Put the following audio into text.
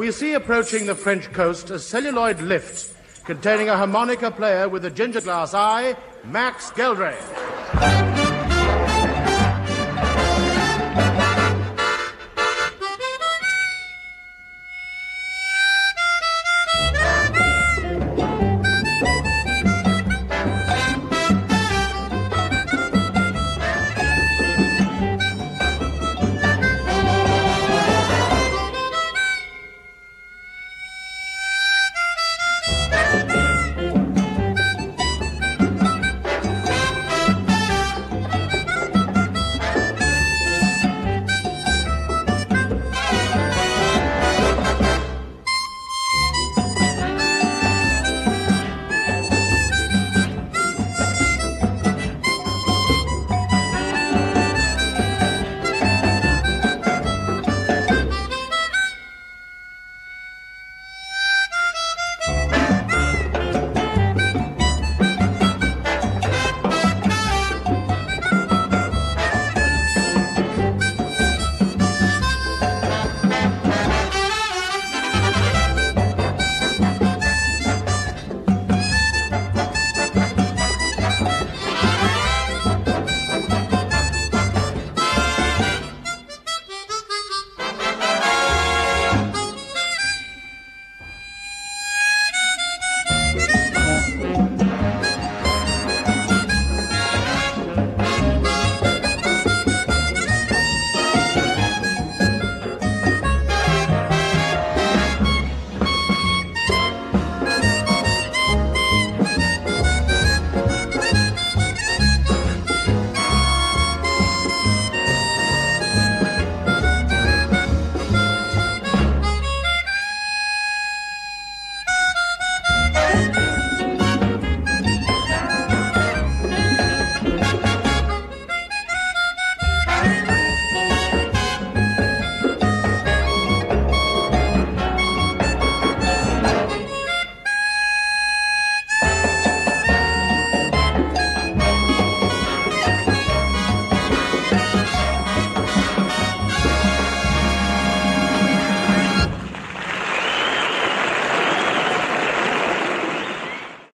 We see approaching the French coast a celluloid lift containing a harmonica player with a ginger glass eye, Max Geldray.